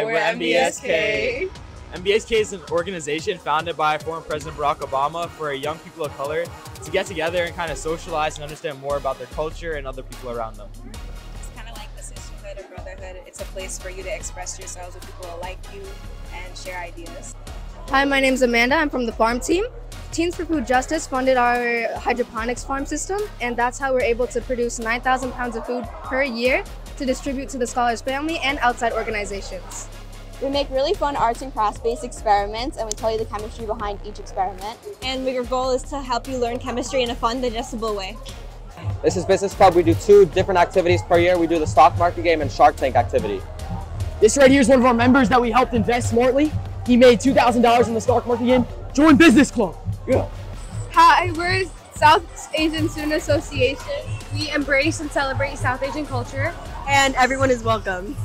Hi, we're MBSK. MBSK is an organization founded by former President Barack Obama for young people of color to get together and kind of socialize and understand more about their culture and other people around them. It's kind of like the sisterhood or brotherhood. It's a place for you to express yourselves with people who like you and share ideas. Hi, my name is Amanda. I'm from the farm team. Teens for Food Justice funded our hydroponics farm system, and that's how we're able to produce 9,000 pounds of food per year to distribute to the scholars' family and outside organizations. We make really fun arts and crafts based experiments and we tell you the chemistry behind each experiment. And your goal is to help you learn chemistry in a fun, digestible way. This is Business Club. We do two different activities per year. We do the stock market game and Shark Tank activity. This right here is one of our members that we helped invest smartly. He made $2,000 in the stock market game. Join Business Club. Yeah. Hi, we're South Asian Student Association. We embrace and celebrate South Asian culture. And everyone is welcome.